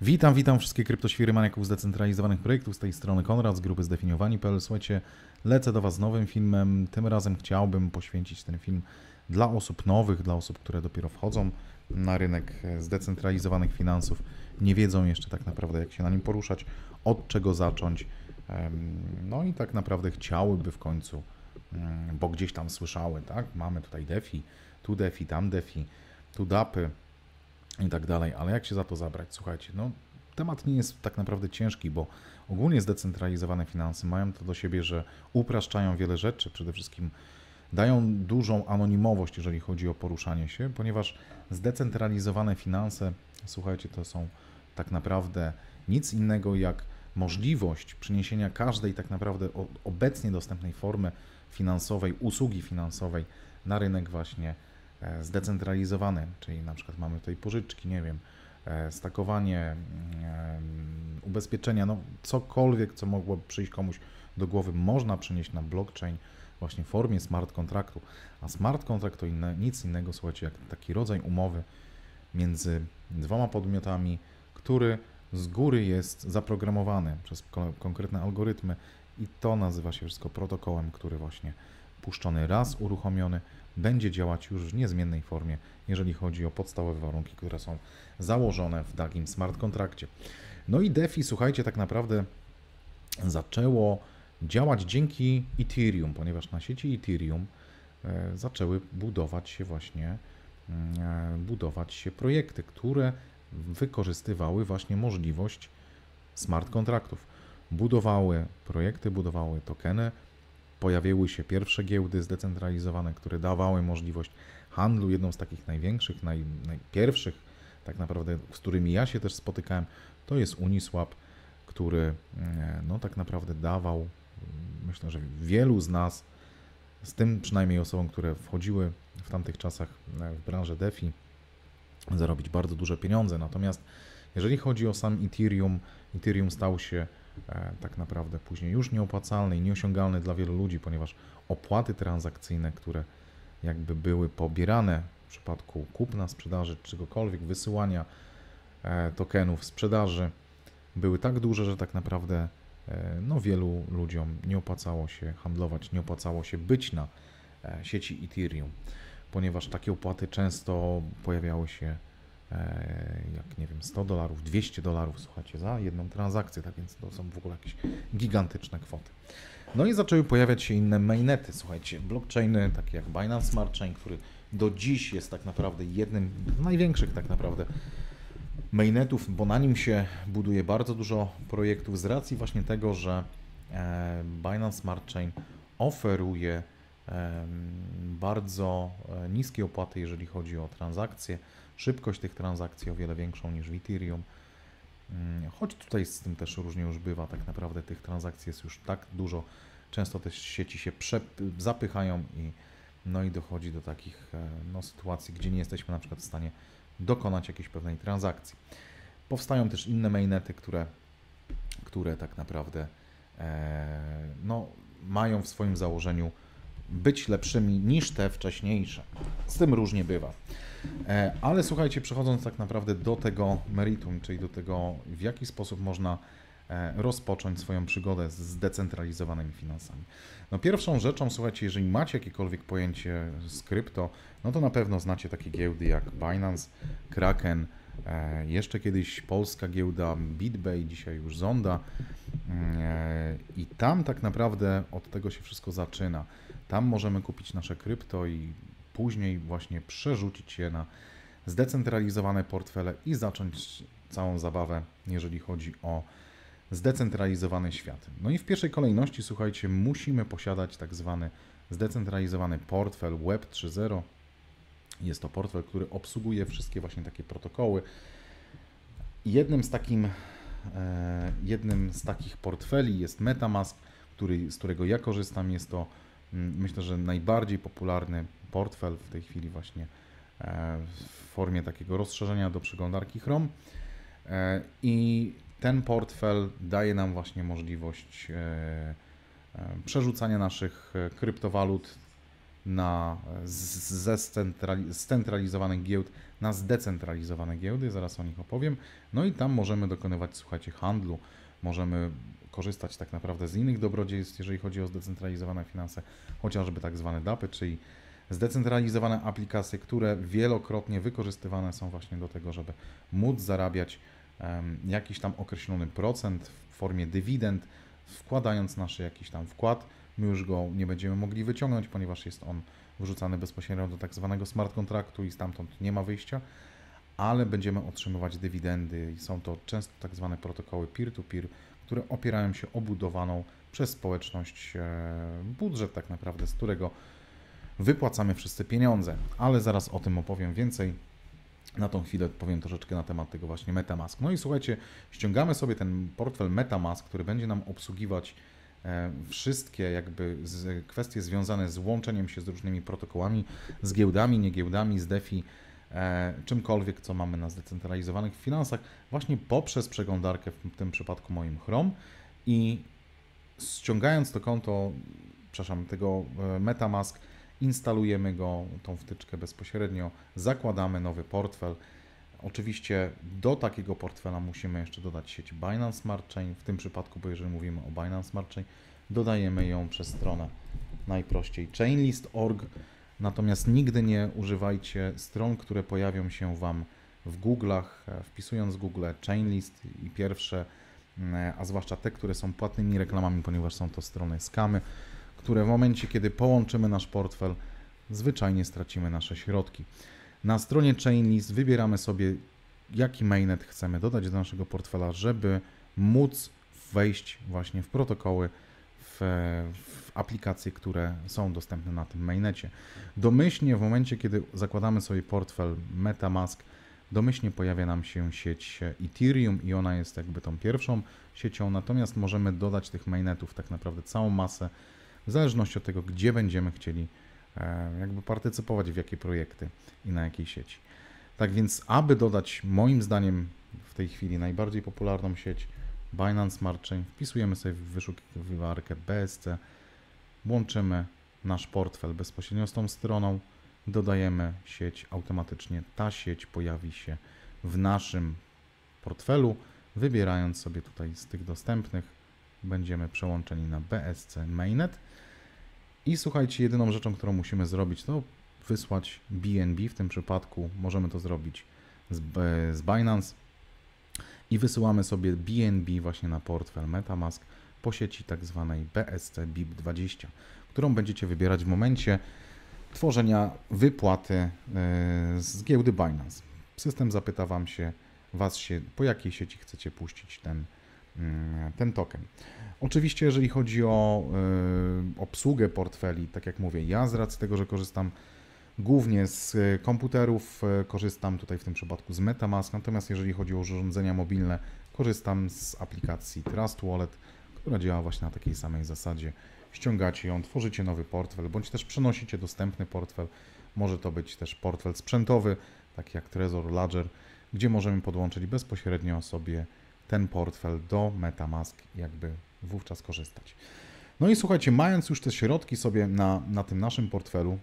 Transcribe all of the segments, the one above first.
Witam, witam wszystkie kryptoświry maniaków zdecentralizowanych projektów. Z tej strony Konrad z grupy zdefiniowani.pl. Słuchajcie, lecę do Was z nowym filmem. Tym razem chciałbym poświęcić ten film dla osób nowych, dla osób, które dopiero wchodzą na rynek zdecentralizowanych finansów, nie wiedzą jeszcze tak naprawdę, jak się na nim poruszać, od czego zacząć. No i tak naprawdę chciałyby w końcu, mm, bo gdzieś tam słyszały, tak? Mamy tutaj DeFi, tu DeFi, tam DeFi, tu DAPy, i tak dalej, ale jak się za to zabrać? Słuchajcie, no temat nie jest tak naprawdę ciężki, bo ogólnie zdecentralizowane finanse mają to do siebie, że upraszczają wiele rzeczy, przede wszystkim dają dużą anonimowość, jeżeli chodzi o poruszanie się, ponieważ zdecentralizowane finanse, słuchajcie, to są tak naprawdę nic innego jak możliwość przyniesienia każdej tak naprawdę obecnie dostępnej formy finansowej, usługi finansowej na rynek właśnie e, zdecentralizowany, czyli na przykład mamy tutaj pożyczki, nie wiem, e, stakowanie, mm, ubezpieczenia, no cokolwiek, co mogłoby przyjść komuś do głowy, można przenieść na blockchain właśnie w formie smart kontraktu. A smart kontrakt to inne, nic innego, słuchajcie, jak taki rodzaj umowy między dwoma podmiotami, który z góry jest zaprogramowany przez ko- konkretne algorytmy i to nazywa się wszystko protokołem, który właśnie puszczony raz uruchomiony będzie działać już w niezmiennej formie, jeżeli chodzi o podstawowe warunki, które są założone w takim smart kontrakcie. No i DeFi, słuchajcie, tak naprawdę zaczęło działać dzięki Ethereum, ponieważ na sieci Ethereum e, zaczęły budować się właśnie budować się projekty, które wykorzystywały właśnie możliwość smart kontraktów. Budowały projekty, budowały tokeny, pojawiły się pierwsze giełdy zdecentralizowane, które dawały możliwość handlu. Jedną z takich największych, naj, najpierwszych, tak naprawdę, z którymi ja się też spotykałem, to jest Uniswap, który e, no, tak naprawdę dawał, myślę, że wielu z nas, z tym przynajmniej osobom, które wchodziły w tamtych czasach e, w branżę DeFi, zarobić bardzo duże pieniądze. Natomiast jeżeli chodzi o sam Ethereum, Ethereum stał się e, tak naprawdę później już nieopłacalny i nieosiągalny dla wielu ludzi, ponieważ opłaty transakcyjne, które jakby były pobierane w przypadku kupna, sprzedaży, czegokolwiek, wysyłania e, tokenów, sprzedaży, były tak duże, że tak naprawdę no, wielu ludziom nie opłacało się handlować, nie opłacało się być na sieci Ethereum, ponieważ takie opłaty często pojawiały się e, jak nie wiem, 100 dolarów, 200 dolarów, słuchajcie, za jedną transakcję, tak więc to są w ogóle jakieś gigantyczne kwoty. No i zaczęły pojawiać się inne mainnety, słuchajcie, blockchainy takie jak Binance Smart Chain, który do dziś jest tak naprawdę jednym z największych tak naprawdę mainnetów, bo na nim się buduje bardzo dużo projektów z racji właśnie tego, że e, Binance Smart Chain oferuje bardzo e, niskie opłaty, jeżeli chodzi o transakcje, szybkość tych transakcji o wiele większą niż w Ethereum. Mm, Choć tutaj z tym też różnie już bywa, tak naprawdę tych transakcji jest już tak dużo, często te sieci się zapychają i, no i dochodzi do takich e, no, sytuacji, gdzie nie jesteśmy na przykład w stanie dokonać jakiejś pewnej transakcji. Powstają też inne mainnety, które, które tak naprawdę e, no, mają w swoim założeniu być lepszymi niż te wcześniejsze. Z tym różnie bywa. E, Ale słuchajcie, przechodząc tak naprawdę do tego meritum, czyli do tego, w jaki sposób można e, rozpocząć swoją przygodę z zdecentralizowanymi finansami. No pierwszą rzeczą, słuchajcie, jeżeli macie jakiekolwiek pojęcie z krypto, no to na pewno znacie takie giełdy jak Binance, Kraken, e, jeszcze kiedyś polska giełda BitBay, dzisiaj już Zonda. E, I tam tak naprawdę od tego się wszystko zaczyna. Tam możemy kupić nasze krypto i później właśnie przerzucić je na zdecentralizowane portfele i zacząć całą zabawę, jeżeli chodzi o zdecentralizowany świat. No i w pierwszej kolejności, słuchajcie, musimy posiadać tak zwany zdecentralizowany portfel Web 3.0. Jest to portfel, który obsługuje wszystkie właśnie takie protokoły. Jednym z, takim, e, jednym z takich portfeli jest MetaMask, który, z którego ja korzystam. Jest to myślę, że najbardziej popularny portfel w tej chwili właśnie e, w formie takiego rozszerzenia do przeglądarki Chrome. E, I ten portfel daje nam właśnie możliwość e, przerzucania naszych kryptowalut na ze scentralizowanych giełd na zdecentralizowane giełdy, zaraz o nich opowiem. No i tam możemy dokonywać, słuchajcie, handlu, możemy korzystać tak naprawdę z innych dobrodziejstw, jeżeli chodzi o zdecentralizowane finanse, chociażby tak zwane DAPy, czyli zdecentralizowane aplikacje, które wielokrotnie wykorzystywane są właśnie do tego, żeby móc zarabiać jakiś tam określony procent w formie dywidend, wkładając nasz jakiś tam wkład. My już go nie będziemy mogli wyciągnąć, ponieważ jest on wrzucany bezpośrednio do tak zwanego smart kontraktu i stamtąd nie ma wyjścia, ale będziemy otrzymywać dywidendy są to często tak zwane protokoły peer-to-peer, -peer, które opierają się o budowaną przez społeczność e, budżet tak naprawdę, z którego wypłacamy wszyscy pieniądze, ale zaraz o tym opowiem więcej. Na tą chwilę powiem troszeczkę na temat tego właśnie MetaMask. No i słuchajcie, ściągamy sobie ten portfel MetaMask, który będzie nam obsługiwać e, wszystkie jakby kwestie związane z łączeniem się z różnymi protokołami, z giełdami, nie giełdami, z DeFi, czymkolwiek, co mamy na zdecentralizowanych finansach, właśnie poprzez przeglądarkę, w tym przypadku moim Chrome i ściągając to konto, przepraszam, tego e, MetaMask, instalujemy go, tą wtyczkę bezpośrednio, zakładamy nowy portfel. Oczywiście do takiego portfela musimy jeszcze dodać sieć Binance Smart Chain. W tym przypadku, bo jeżeli mówimy o Binance Smart Chain, dodajemy ją przez stronę najprościej chainlist.org. Natomiast nigdy nie używajcie stron, które pojawią się Wam w Google'ach, wpisując Google Chainlist i pierwsze, a zwłaszcza te, które są płatnymi reklamami, ponieważ są to strony skamy które w momencie, kiedy połączymy nasz portfel, zwyczajnie stracimy nasze środki. Na stronie Chainlist wybieramy sobie, jaki mainnet chcemy dodać do naszego portfela, żeby móc wejść właśnie w protokoły, w, aplikacje, które są dostępne na tym mainnecie. Domyślnie w momencie, kiedy zakładamy sobie portfel MetaMask, domyślnie pojawia nam się sieć Ethereum i ona jest jakby tą pierwszą siecią, natomiast możemy dodać tych mainnetów tak naprawdę całą masę w zależności od tego, gdzie będziemy chcieli e, jakby partycypować, w jakie projekty i na jakiej sieci. Tak więc, aby dodać moim zdaniem w tej chwili najbardziej popularną sieć Binance Smart Chain, wpisujemy sobie w wyszukiwarkę BSC, łączymy nasz portfel bezpośrednio z tą stroną, dodajemy sieć. Automatycznie. Ta sieć pojawi się w naszym portfelu, wybierając sobie tutaj z tych dostępnych, będziemy przełączeni na BSC Mainnet. I słuchajcie, jedyną rzeczą, którą musimy zrobić, to wysłać BNB. W tym przypadku możemy to zrobić z, z Binance i wysyłamy sobie BNB właśnie na portfel MetaMask po sieci tak zwanej BSC BIP20, którą będziecie wybierać w momencie tworzenia wypłaty e, z giełdy Binance. System zapyta wam się, was się, po jakiej sieci chcecie puścić ten, mm, ten token. Oczywiście, jeżeli chodzi o y, obsługę portfeli, tak jak mówię, ja z racji tego, że korzystam głównie z e, komputerów, y, korzystam tutaj w tym przypadku z MetaMask, natomiast jeżeli chodzi o urządzenia mobilne, korzystam z aplikacji Trust Wallet, która działa właśnie na takiej samej zasadzie. Ściągacie ją, tworzycie nowy portfel, bądź też przenosicie dostępny portfel. Może to być też portfel sprzętowy, taki jak Trezor Ledger, gdzie możemy podłączyć bezpośrednio sobie ten portfel do MetaMask, jakby wówczas korzystać. No i słuchajcie, mając już te środki sobie na, na tym naszym portfelu,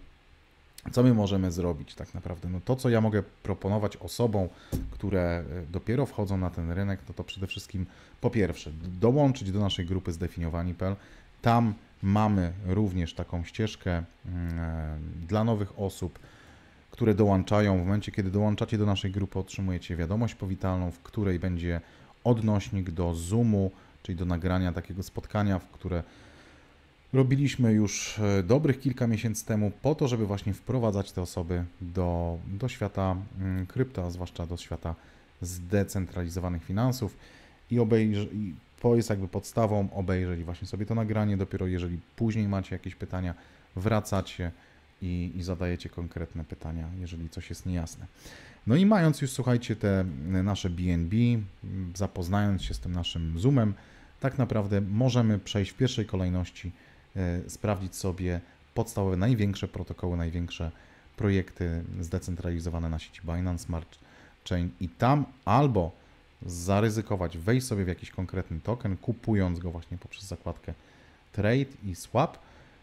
co my możemy zrobić tak naprawdę? No to, co ja mogę proponować osobom, które e, dopiero wchodzą na ten rynek, to to przede wszystkim po pierwsze dołączyć do naszej grupy zdefiniowani.pl. Tam mamy również taką ścieżkę mm, e, dla nowych osób, które dołączają. W momencie, kiedy dołączacie do naszej grupy, otrzymujecie wiadomość powitalną, w której będzie odnośnik do Zoomu, czyli do nagrania takiego spotkania, w które robiliśmy już e, dobrych kilka miesięcy temu, po to, żeby właśnie wprowadzać te osoby do, do świata mm, a zwłaszcza do świata zdecentralizowanych finansów i, obejrz, to jest jakby podstawą, obejrzeć właśnie sobie to nagranie, dopiero jeżeli później macie jakieś pytania, wracacie i, i zadajecie konkretne pytania, jeżeli coś jest niejasne. No i mając już, słuchajcie, te nasze BNB, zapoznając się z tym naszym Zoomem, tak naprawdę możemy przejść w pierwszej kolejności, e, sprawdzić sobie podstawowe, największe protokoły, największe projekty zdecentralizowane na sieci Binance Smart Chain i tam albo zaryzykować, wejść sobie w jakiś konkretny token, kupując go właśnie poprzez zakładkę Trade i Swap.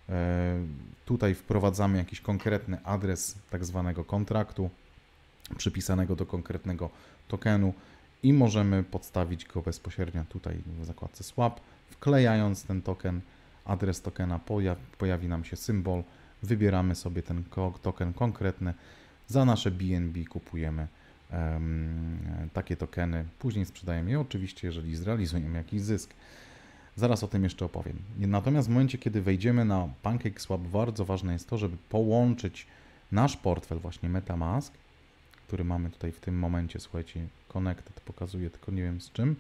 E, tutaj wprowadzamy jakiś konkretny adres tak zwanego kontraktu przypisanego do konkretnego tokenu i możemy podstawić go bezpośrednio tutaj w zakładce Swap, wklejając ten token, adres tokena, pojawi nam się symbol, wybieramy sobie ten token konkretny, za nasze BNB kupujemy um, takie tokeny, później sprzedajemy je oczywiście, jeżeli zrealizujemy jakiś zysk. Zaraz o tym jeszcze opowiem. Natomiast w momencie, kiedy wejdziemy na PancakeSwap, bardzo ważne jest to, żeby połączyć nasz portfel, właśnie MetaMask, który mamy tutaj w tym momencie, słuchajcie, Connected pokazuje, tylko nie wiem z czym.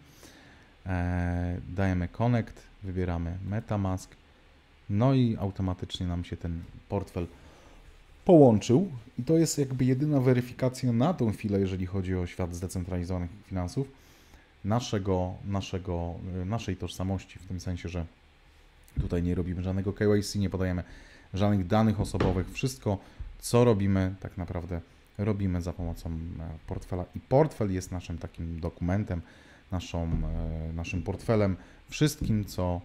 E, dajemy Connect, wybieramy MetaMask, no i automatycznie nam się ten portfel połączył. I to jest jakby jedyna weryfikacja na tą chwilę, jeżeli chodzi o świat zdecentralizowanych finansów, naszego, naszego, naszej tożsamości, w tym sensie, że tutaj nie robimy żadnego KYC, nie podajemy żadnych danych osobowych, wszystko co robimy tak naprawdę robimy za pomocą e, portfela. I portfel jest naszym takim dokumentem, naszą, e, naszym portfelem, wszystkim co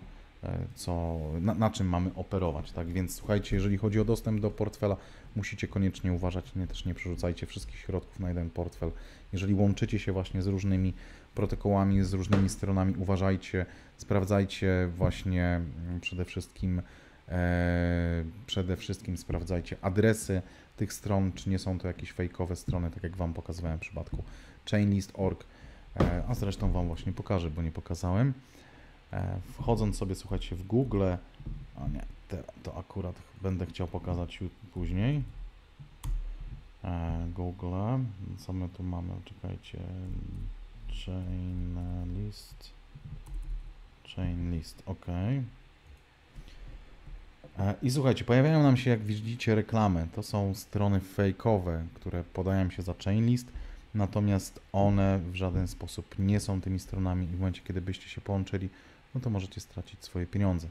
E, co, na, na, czym mamy operować. Tak więc słuchajcie, jeżeli chodzi o dostęp do portfela, musicie koniecznie uważać, nie, też nie przerzucajcie wszystkich środków na jeden portfel. Jeżeli łączycie się właśnie z różnymi protokołami, z różnymi stronami, uważajcie, sprawdzajcie właśnie mm, przede wszystkim e, przede wszystkim sprawdzajcie adresy tych stron, czy nie są to jakieś fejkowe strony, tak jak Wam pokazywałem w przypadku chainlist.org, a zresztą Wam właśnie pokażę, bo nie pokazałem. E, wchodząc sobie, słuchajcie, w Google, a nie, te, to akurat będę chciał pokazać później. E, Google, co my tu mamy, czekajcie, chain list, chain list, ok. E, I słuchajcie, pojawiają nam się, jak widzicie, reklamy. To są strony fejkowe, które podają się za chain list, natomiast one w żaden sposób nie są tymi stronami i w momencie, kiedy byście się połączyli, no to możecie stracić swoje pieniądze.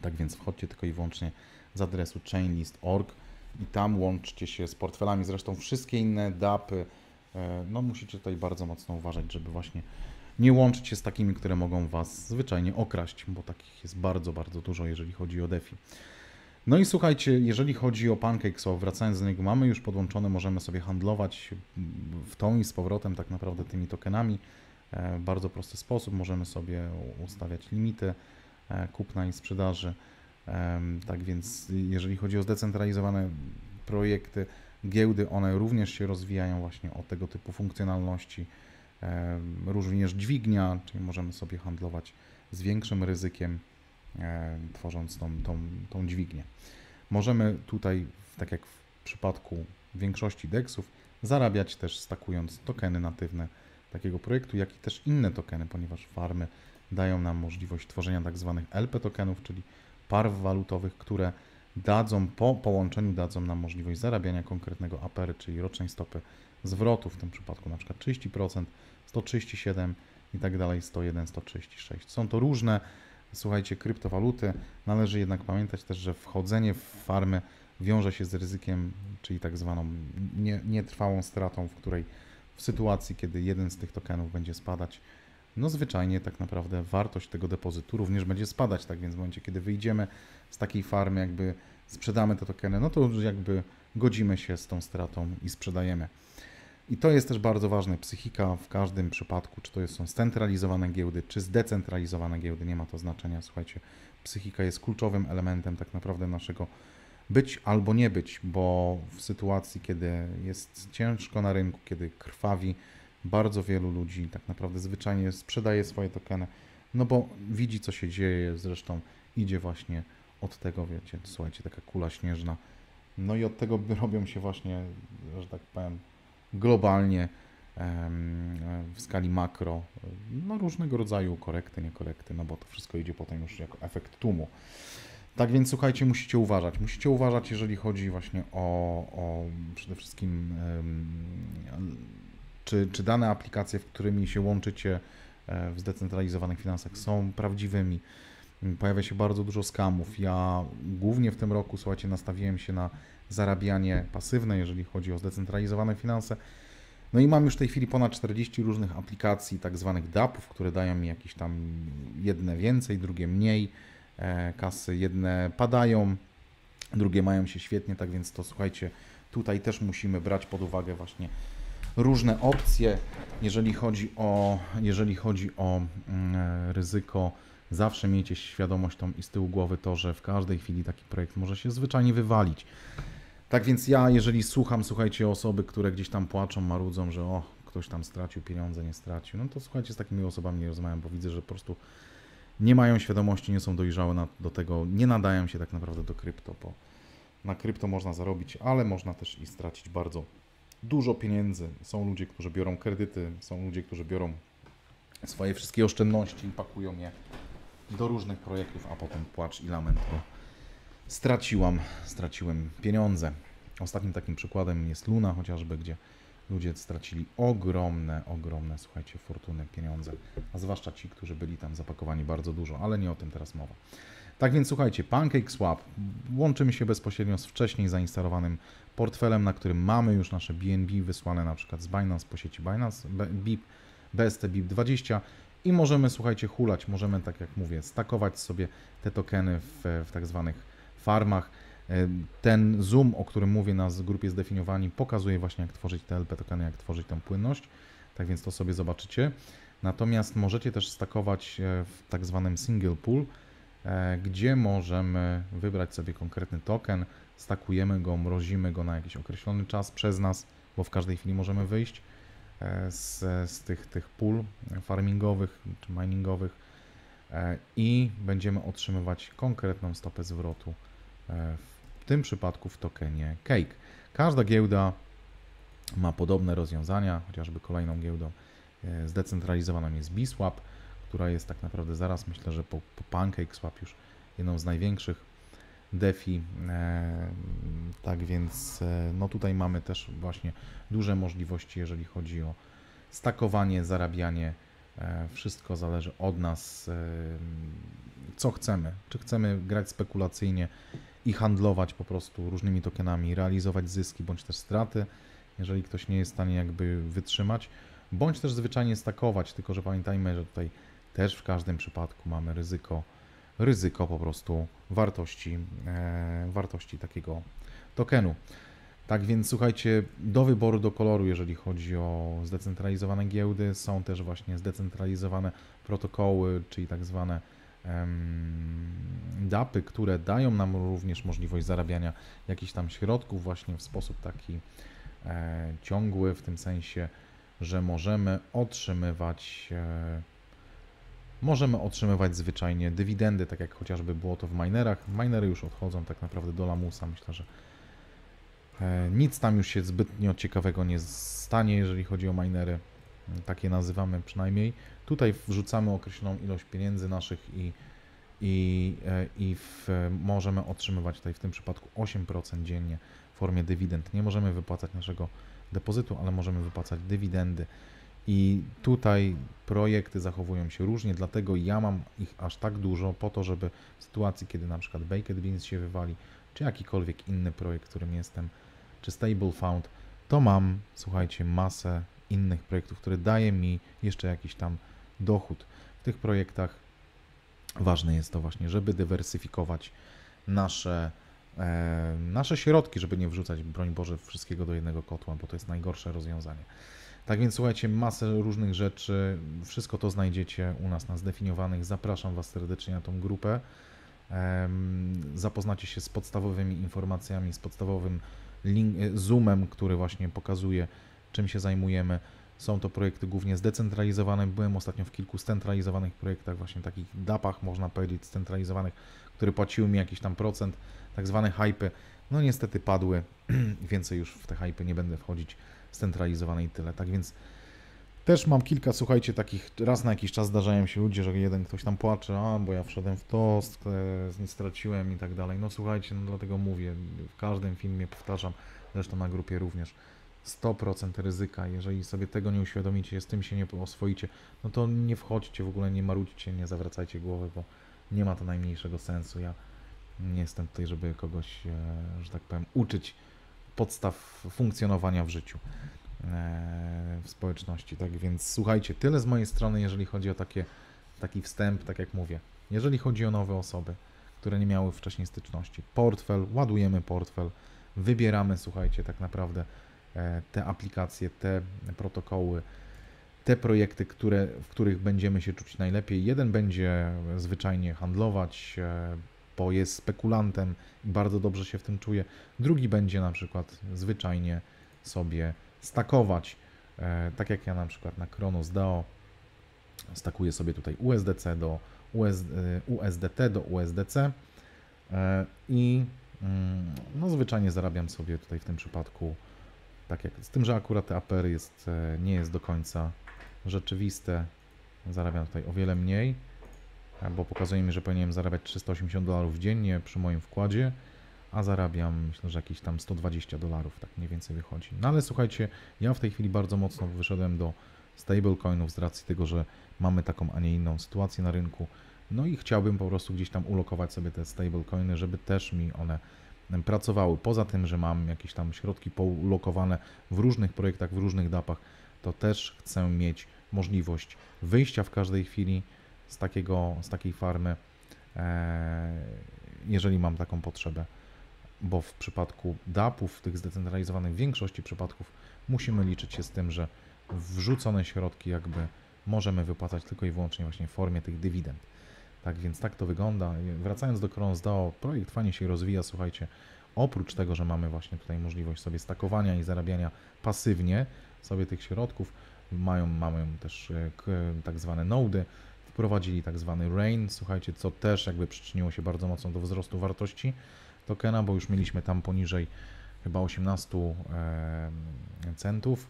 Tak więc wchodźcie tylko i wyłącznie z adresu chainlist.org i tam łączcie się z portfelami. Zresztą wszystkie inne DAPy, e, no musicie tutaj bardzo mocno uważać, żeby właśnie nie łączyć się z takimi, które mogą Was zwyczajnie okraść, bo takich jest bardzo, bardzo dużo, jeżeli chodzi o DeFi. No i słuchajcie, jeżeli chodzi o PancakeSwap, wracając do niego, mamy już podłączone, możemy sobie handlować w tą i z powrotem tak naprawdę tymi tokenami. E, w bardzo prosty sposób. Możemy sobie ustawiać limity e, kupna i sprzedaży. Tak więc, jeżeli chodzi o zdecentralizowane projekty, giełdy, one również się rozwijają właśnie o tego typu funkcjonalności. Również dźwignia, czyli możemy sobie handlować z większym ryzykiem, tworząc tą, tą, tą dźwignię. Możemy tutaj, tak jak w przypadku większości DEXów, zarabiać też stakując tokeny natywne takiego projektu, jak i też inne tokeny, ponieważ farmy dają nam możliwość tworzenia tak zwanych LP tokenów, czyli par walutowych, które dadzą po połączeniu dadzą nam możliwość zarabiania konkretnego APR, czyli rocznej stopy zwrotu, w tym przypadku na przykład 30%, 137 i tak dalej, 101, 136. Są to różne, słuchajcie, kryptowaluty. Należy jednak pamiętać też, że wchodzenie w farmy wiąże się z ryzykiem, czyli tak zwaną nietrwałą stratą, w której w sytuacji, kiedy jeden z tych tokenów będzie spadać, no zwyczajnie tak naprawdę wartość tego depozytu również będzie spadać, tak więc w momencie, kiedy wyjdziemy z takiej farmy, jakby sprzedamy te tokeny, no to jakby godzimy się z tą stratą i sprzedajemy. I to jest też bardzo ważne, psychika w każdym przypadku, czy to są scentralizowane giełdy, czy zdecentralizowane giełdy, nie ma to znaczenia, słuchajcie, psychika jest kluczowym elementem tak naprawdę naszego być albo nie być, bo w sytuacji, kiedy jest ciężko na rynku, kiedy krwawi, bardzo wielu ludzi tak naprawdę zwyczajnie sprzedaje swoje tokeny, no bo widzi, co się dzieje, zresztą idzie właśnie od tego, wiecie, słuchajcie, taka kula śnieżna. No i od tego robią się właśnie, że tak powiem, globalnie w skali makro, no różnego rodzaju korekty, niekorekty, no bo to wszystko idzie potem już jako efekt tłumu. Tak więc słuchajcie, musicie uważać. Musicie uważać, jeżeli chodzi właśnie o, o przede wszystkim czy, czy dane aplikacje, w którymi się łączycie e, w zdecentralizowanych finansach są prawdziwymi. Pojawia się bardzo dużo skamów. Ja głównie w tym roku, słuchajcie, nastawiłem się na zarabianie pasywne, jeżeli chodzi o zdecentralizowane finanse. No i mam już w tej chwili ponad 40 różnych aplikacji, tak zwanych DAP-ów, które dają mi jakieś tam jedne więcej, drugie mniej e, kasy, jedne padają, drugie mają się świetnie, tak więc to słuchajcie, tutaj też musimy brać pod uwagę właśnie różne opcje, jeżeli chodzi o, jeżeli chodzi o mm, ryzyko. Zawsze miejcie świadomość tą i z tyłu głowy to, że w każdej chwili taki projekt może się zwyczajnie wywalić. Tak więc ja, jeżeli słucham, słuchajcie, osoby, które gdzieś tam płaczą, marudzą, że o, ktoś tam stracił pieniądze, nie stracił, no to słuchajcie, z takimi osobami nie rozmawiam, bo widzę, że po prostu nie mają świadomości, nie są dojrzałe na, do tego, nie nadają się tak naprawdę do krypto, bo na krypto można zarobić, ale można też i stracić bardzo dużo pieniędzy. Są ludzie, którzy biorą kredyty, są ludzie, którzy biorą swoje wszystkie oszczędności i pakują je do różnych projektów, a potem płacz i lament, bo straciłam, straciłem pieniądze. Ostatnim takim przykładem jest Luna chociażby, gdzie ludzie stracili ogromne, ogromne, słuchajcie, fortuny, pieniądze, a zwłaszcza ci, którzy byli tam zapakowani bardzo dużo, ale nie o tym teraz mowa. Tak więc słuchajcie, PancakeSwap łączymy się bezpośrednio z wcześniej zainstalowanym portfelem, na którym mamy już nasze BNB wysłane na przykład z Binance po sieci Binance, BIP, BST BIP20 i możemy, słuchajcie, hulać, możemy, tak jak mówię, stakować sobie te tokeny w, w tak zwanych farmach. E, ten Zoom, o którym mówię na grupie zdefiniowani, pokazuje właśnie jak tworzyć te LP tokeny, jak tworzyć tą płynność, tak więc to sobie zobaczycie. Natomiast możecie też stakować e, w tak zwanym single pool, e, gdzie możemy wybrać sobie konkretny token, stakujemy go, mrozimy go na jakiś określony czas przez nas, bo w każdej chwili możemy wyjść z, z tych, tych pól farmingowych czy miningowych i będziemy otrzymywać konkretną stopę zwrotu w tym przypadku w tokenie Cake. Każda giełda ma podobne rozwiązania, chociażby kolejną giełdą e, zdecentralizowaną jest Biswap, która jest tak naprawdę zaraz myślę, że po, po PancakeSwap już jedną z największych DeFi. E, tak więc e, no tutaj mamy też właśnie duże możliwości, jeżeli chodzi o stakowanie, zarabianie. Wszystko zależy od nas, co chcemy. Czy chcemy grać spekulacyjnie, i handlować po prostu różnymi tokenami, realizować zyski bądź też straty, jeżeli ktoś nie jest w stanie jakby wytrzymać, bądź też zwyczajnie stakować, tylko że pamiętajmy, że tutaj też w każdym przypadku mamy ryzyko, ryzyko po prostu wartości, e, wartości takiego tokenu. Tak więc słuchajcie, do wyboru, do koloru, jeżeli chodzi o zdecentralizowane giełdy, są też właśnie zdecentralizowane protokoły, czyli tak zwane DAPy, które dają nam również możliwość zarabiania jakichś tam środków właśnie w sposób taki e, ciągły, w tym sensie, że możemy otrzymywać e, możemy otrzymywać zwyczajnie dywidendy, tak jak chociażby było to w minerach. Minery już odchodzą tak naprawdę do lamusa. Myślę, że e, nic tam już się zbytnio ciekawego nie stanie, jeżeli chodzi o minery. Takie nazywamy przynajmniej. Tutaj wrzucamy określoną ilość pieniędzy naszych i, i, e, i w, możemy otrzymywać tutaj w tym przypadku 8% dziennie w formie dywidend. Nie możemy wypłacać naszego depozytu, ale możemy wypłacać dywidendy. I tutaj projekty zachowują się różnie, dlatego ja mam ich aż tak dużo po to, żeby w sytuacji, kiedy na przykład Baked Beans się wywali, czy jakikolwiek inny projekt, którym jestem, czy Stable Found, to mam, słuchajcie, masę innych projektów, które daje mi jeszcze jakiś tam dochód. W tych projektach ważne jest to właśnie, żeby dywersyfikować nasze, e, nasze środki, żeby nie wrzucać, broń Boże, wszystkiego do jednego kotła, bo to jest najgorsze rozwiązanie. Tak więc słuchajcie, masę różnych rzeczy, wszystko to znajdziecie u nas na zdefiniowanych. Zapraszam Was serdecznie na tą grupę. Zapoznacie się z podstawowymi informacjami, z podstawowym link, zoomem, który właśnie pokazuje, czym się zajmujemy. Są to projekty głównie zdecentralizowane. Byłem ostatnio w kilku scentralizowanych projektach, właśnie takich DAP-ach, można powiedzieć, scentralizowanych, które płaciły mi jakiś tam procent, tak zwane hypy. No niestety padły, więcej już w te hypy nie będę wchodzić, scentralizowane i tyle. Tak więc też mam kilka, słuchajcie, takich, raz na jakiś czas zdarzają się ludzie, że jeden ktoś tam płacze, a bo ja wszedłem w to, nie straciłem i tak dalej. No słuchajcie, no dlatego mówię, w każdym filmie powtarzam, zresztą na grupie również, 100% ryzyka. Jeżeli sobie tego nie uświadomicie, z tym się nie oswoicie, no to nie wchodźcie w ogóle, nie marudźcie, nie zawracajcie głowy, bo nie ma to najmniejszego sensu. Ja nie jestem tutaj, żeby kogoś, e, że tak powiem, uczyć podstaw funkcjonowania w życiu. w społeczności. Tak więc słuchajcie, tyle z mojej strony, jeżeli chodzi o takie, taki wstęp, tak jak mówię. Jeżeli chodzi o nowe osoby, które nie miały wcześniej styczności. Portfel, ładujemy portfel, wybieramy, słuchajcie, tak naprawdę e, te aplikacje, te protokoły, te projekty, które, w których będziemy się czuć najlepiej. Jeden będzie zwyczajnie handlować, e, bo jest spekulantem i bardzo dobrze się w tym czuje. Drugi będzie na przykład zwyczajnie sobie stakować, e, tak jak ja na przykład na Kronos DAO stakuję sobie tutaj USDC do US, USDT do USDC e, i mm, no zwyczajnie zarabiam sobie tutaj w tym przypadku tak jak z tym, że akurat APR jest, e, nie jest do końca rzeczywiste, zarabiam tutaj o wiele mniej, e, bo pokazuje mi, że powinienem zarabiać 380 dolarów dziennie przy moim wkładzie, a zarabiam myślę, że jakieś tam 120 dolarów, tak mniej więcej wychodzi. No ale słuchajcie, ja w tej chwili bardzo mocno wyszedłem do stablecoinów z racji tego, że mamy taką, a nie inną sytuację na rynku. No i chciałbym po prostu gdzieś tam ulokować sobie te stablecoiny, żeby też mi one pracowały. Poza tym, że mam jakieś tam środki poulokowane w różnych projektach, w różnych dapach, to też chcę mieć możliwość wyjścia w każdej chwili z, takiego, z takiej farmy, e, jeżeli mam taką potrzebę. Bo w przypadku DAP-ów, tych zdecentralizowanych, w większości przypadków musimy liczyć się z tym, że wrzucone środki jakby możemy wypłacać tylko i wyłącznie właśnie w formie tych dywidend. Tak więc tak to wygląda. Wracając do Kronos DAO, projekt fajnie się rozwija, słuchajcie. Oprócz tego, że mamy właśnie tutaj możliwość sobie stakowania i zarabiania pasywnie sobie tych środków, mają, mamy też e, tak zwane nody, wprowadzili tak zwany RAIN, słuchajcie, co też jakby przyczyniło się bardzo mocno do wzrostu wartości tokena, bo już mieliśmy tam poniżej chyba 18 centów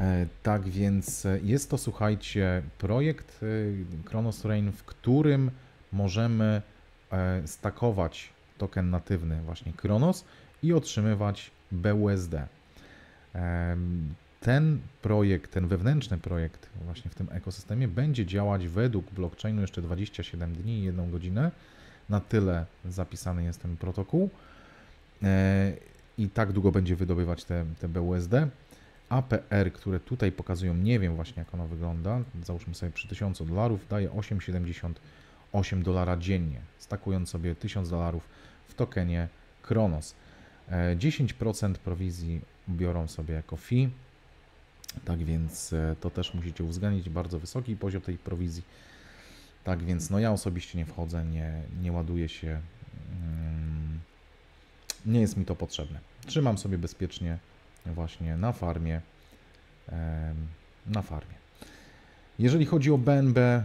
E, tak więc e, jest to, słuchajcie, projekt e, Chronos Rain, w którym możemy stakować token natywny właśnie Chronos i otrzymywać BUSD. Ten projekt, ten wewnętrzny projekt właśnie w tym ekosystemie będzie działać według blockchainu jeszcze 27 dni i 1 godzinę. Na tyle zapisany jest ten protokół i tak długo będzie wydobywać te, te BUSD. APR, które tutaj pokazują, nie wiem właśnie jak ono wygląda, załóżmy sobie przy 1000 dolarów, daje 8,78 dolara dziennie, stakując sobie 1000 dolarów w tokenie Kronos. 10% e, prowizji biorą sobie jako fee, tak więc e, to też musicie uwzględnić, bardzo wysoki poziom tej prowizji. Tak więc no ja osobiście nie wchodzę, nie, nie ładuję się, mm, nie jest mi to potrzebne. Trzymam sobie bezpiecznie właśnie na farmie. Na farmie. Jeżeli chodzi o BNB,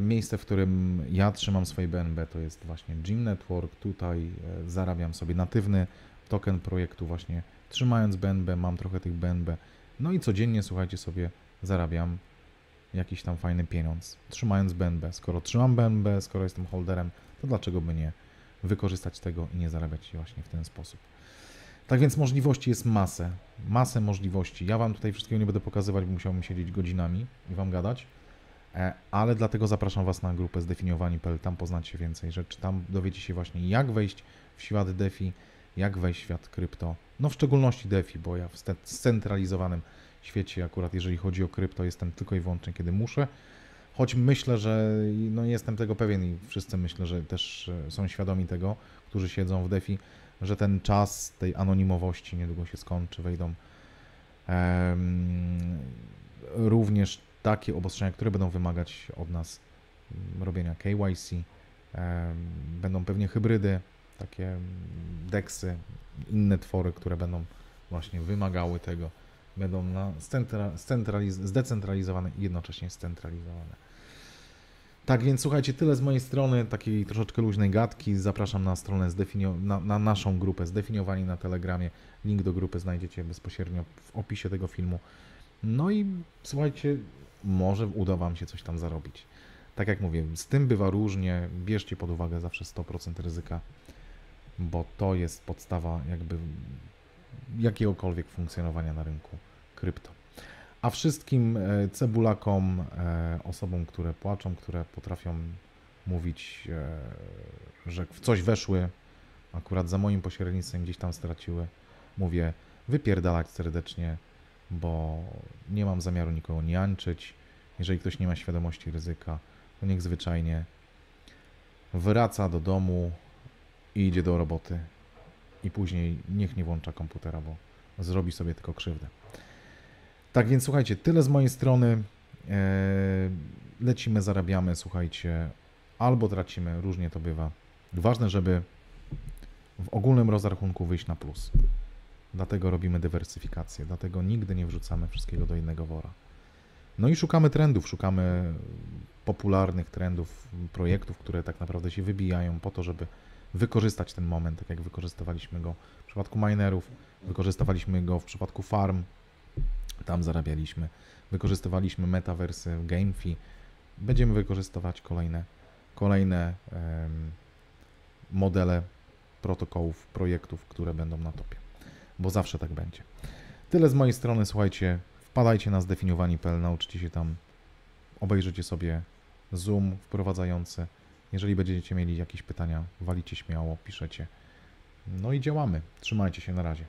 miejsce, w którym ja trzymam swoje BNB, to jest właśnie Gym Network. Tutaj e, zarabiam sobie natywny token projektu, właśnie trzymając BNB, mam trochę tych BNB. No i codziennie, słuchajcie, sobie zarabiam jakiś tam fajny pieniądz, trzymając BNB. Skoro trzymam BNB, skoro jestem holderem, to dlaczego by nie wykorzystać tego i nie zarabiać właśnie w ten sposób? Tak więc możliwości jest masę, masę możliwości. Ja Wam tutaj wszystkiego nie będę pokazywać, bo musiałbym siedzieć godzinami i Wam gadać, e, ale dlatego zapraszam Was na grupę zdefiniowani.pl, tam poznacie więcej rzeczy, tam dowiecie się właśnie jak wejść w świat DeFi, jak wejść w świat krypto, no w szczególności DeFi, bo ja w scentralizowanym świecie akurat jeżeli chodzi o krypto jestem tylko i wyłącznie kiedy muszę, choć myślę, że no jestem tego pewien i wszyscy myślę, że też e, są świadomi tego, którzy siedzą w DeFi, że ten czas tej anonimowości niedługo się skończy, wejdą również takie obostrzenia, które będą wymagać od nas robienia KYC, będą pewnie hybrydy, takie DEXy, inne twory, które będą właśnie wymagały tego, będą na zdecentralizowane i jednocześnie scentralizowane. Tak więc słuchajcie, tyle z mojej strony, takiej troszeczkę luźnej gadki. Zapraszam na stronę, na, na, naszą grupę zdefiniowani na Telegramie. Link do grupy znajdziecie bezpośrednio w opisie tego filmu. No i słuchajcie, może uda Wam się coś tam zarobić. Tak jak mówię, z tym bywa różnie. Bierzcie pod uwagę zawsze 100% ryzyka, bo to jest podstawa jakby jakiegokolwiek funkcjonowania na rynku krypto. A wszystkim e, cebulakom, e, osobom, które płaczą, które potrafią mówić, e, że w coś weszły, akurat za moim pośrednictwem gdzieś tam straciły, mówię wypierdalać serdecznie, bo nie mam zamiaru nikogo niańczyć. Jeżeli ktoś nie ma świadomości ryzyka, to niech zwyczajnie wraca do domu i idzie do roboty. I później niech nie włącza komputera, bo zrobi sobie tylko krzywdę. Tak więc słuchajcie, tyle z mojej strony. Eee, lecimy, zarabiamy, słuchajcie, albo tracimy, różnie to bywa. Ważne, żeby w ogólnym rozrachunku wyjść na plus. Dlatego robimy dywersyfikację, dlatego nigdy nie wrzucamy wszystkiego do jednego wora. No i szukamy trendów, szukamy popularnych trendów, projektów, które tak naprawdę się wybijają po to, żeby wykorzystać ten moment, tak jak wykorzystywaliśmy go w przypadku minerów, wykorzystywaliśmy go w przypadku farm, tam zarabialiśmy, wykorzystywaliśmy metaversy, GameFi, będziemy wykorzystywać kolejne, kolejne em, modele protokołów, projektów, które będą na topie, bo zawsze tak będzie. Tyle z mojej strony, słuchajcie, wpadajcie na zdefiniowani.pl, nauczcie się tam, obejrzycie sobie Zoom wprowadzający. Jeżeli będziecie mieli jakieś pytania, walicie śmiało, piszecie. No i działamy. Trzymajcie się na razie.